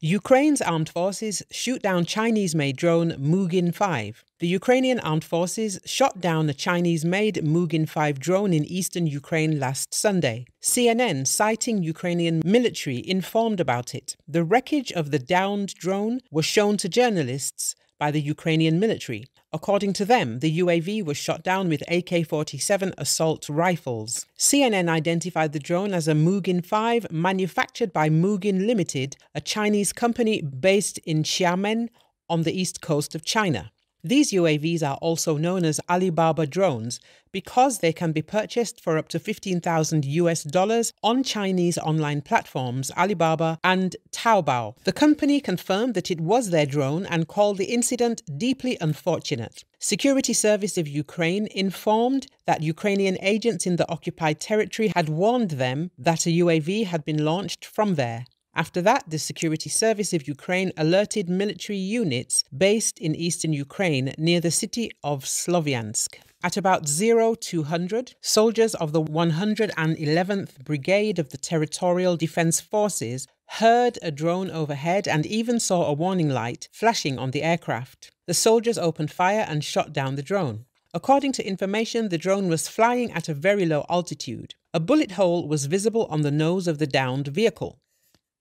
Ukraine's armed forces shoot down Chinese made drone Mugin 5. The Ukrainian armed forces shot down a Chinese made Mugin 5 drone in eastern Ukraine last Sunday. CNN, citing Ukrainian military, informed about it. The wreckage of the downed drone was shown to journalists by the Ukrainian military. According to them, the UAV was shot down with AK 47 assault rifles. CNN identified the drone as a Mugin 5 manufactured by Mugin Limited, a Chinese company based in Xiamen on the east coast of China. These UAVs are also known as Alibaba drones because they can be purchased for up to 15,000 US dollars on Chinese online platforms Alibaba and Taobao. The company confirmed that it was their drone and called the incident deeply unfortunate. Security Service of Ukraine informed that Ukrainian agents in the occupied territory had warned them that a UAV had been launched from there. After that, the Security Service of Ukraine alerted military units based in eastern Ukraine near the city of Slovyansk. At about 0200, soldiers of the 111th Brigade of the Territorial Defense Forces heard a drone overhead and even saw a warning light flashing on the aircraft. The soldiers opened fire and shot down the drone. According to information, the drone was flying at a very low altitude. A bullet hole was visible on the nose of the downed vehicle.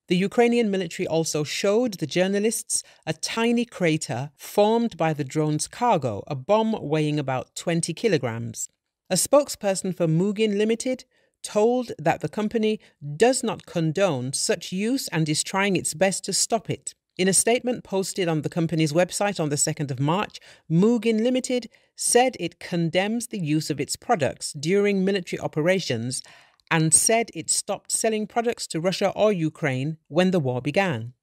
The Ukrainian military also showed the journalists a tiny crater formed by the drone's cargo, a bomb weighing about 20 kilograms. A spokesperson for Mugin Limited told that the company does not condone such use and is trying its best to stop it. In a statement posted on the company's website on the 2nd of March, Mugin Limited said it condemns the use of its products during military operations and said it stopped selling products to Russia or Ukraine when the war began.